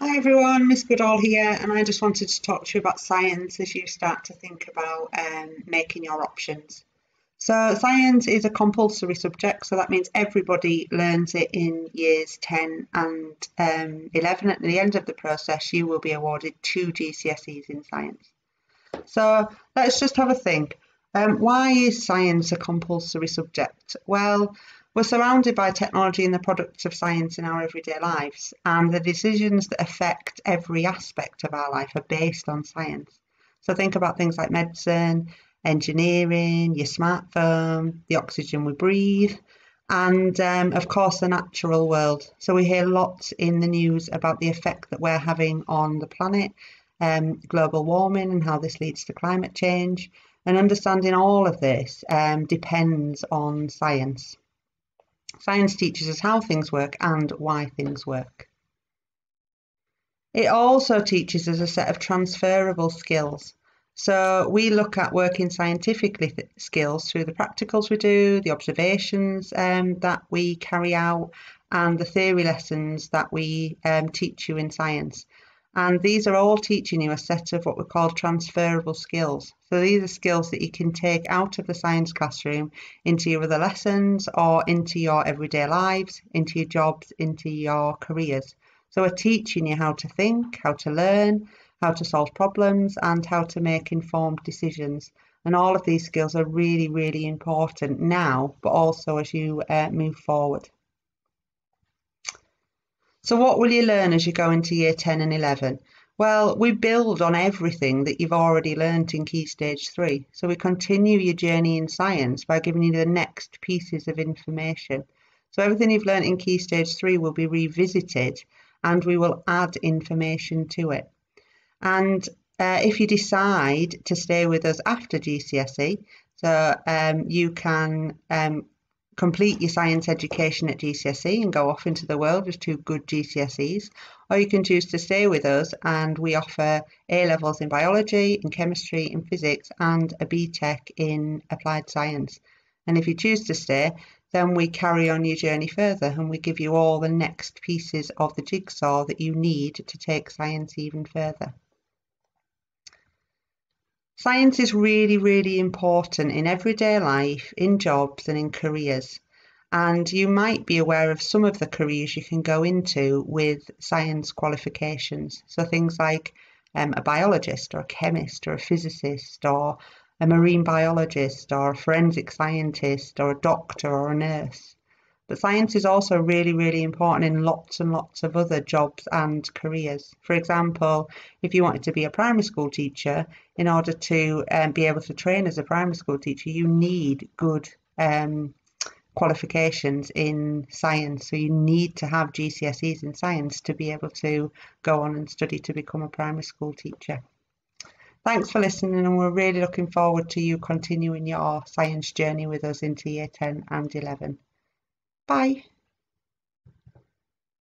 Hi everyone, Miss Goodall here, and I just wanted to talk to you about science as you start to think about um, making your options. So, science is a compulsory subject, so that means everybody learns it in years 10 and um, 11. At the end of the process, you will be awarded two GCSEs in science. So, let's just have a think. Um, why is science a compulsory subject? Well, we're surrounded by technology and the products of science in our everyday lives, and the decisions that affect every aspect of our life are based on science. So think about things like medicine, engineering, your smartphone, the oxygen we breathe, and um, of course the natural world. So we hear lots in the news about the effect that we're having on the planet, um, global warming, and how this leads to climate change. And understanding all of this um, depends on science. Science teaches us how things work and why things work. It also teaches us a set of transferable skills. So we look at working scientifically skills through the practicals we do, the observations um, that we carry out, and the theory lessons that we um, teach you in science. And these are all teaching you a set of what we call transferable skills. So these are skills that you can take out of the science classroom into your other lessons or into your everyday lives, into your jobs, into your careers. So we're teaching you how to think, how to learn, how to solve problems, and how to make informed decisions. And all of these skills are really, really important now, but also as you uh, move forward. So what will you learn as you go into year 10 and 11? Well, we build on everything that you've already learnt in Key Stage 3. So we continue your journey in science by giving you the next pieces of information. So everything you've learnt in Key Stage 3 will be revisited and we will add information to it. And uh, if you decide to stay with us after GCSE, so um, you can um, complete your science education at GCSE and go off into the world with two good GCSEs, or you can choose to stay with us and we offer A levels in biology, in chemistry, in physics, and a BTEC in applied science. And if you choose to stay, then we carry on your journey further and we give you all the next pieces of the jigsaw that you need to take science even further. Science is really, really important in everyday life, in jobs and in careers. And you might be aware of some of the careers you can go into with science qualifications. So things like um, a biologist or a chemist or a physicist or a marine biologist or a forensic scientist or a doctor or a nurse. But science is also really, really important in lots and lots of other jobs and careers. For example, if you wanted to be a primary school teacher, in order to um, be able to train as a primary school teacher, you need good um, qualifications in science. So you need to have GCSEs in science to be able to go on and study to become a primary school teacher. Thanks for listening and we're really looking forward to you continuing your science journey with us into year 10 and 11. Bye.